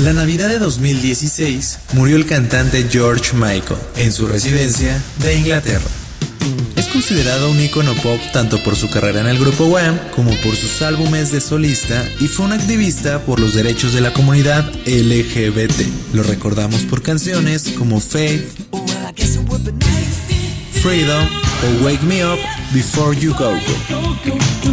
La Navidad de 2016 murió el cantante George Michael en su residencia de Inglaterra. Es considerado un icono pop tanto por su carrera en el grupo Wham como por sus álbumes de solista y fue un activista por los derechos de la comunidad LGBT. Lo recordamos por canciones como Faith, Freedom o Wake Me Up Before You Go Go.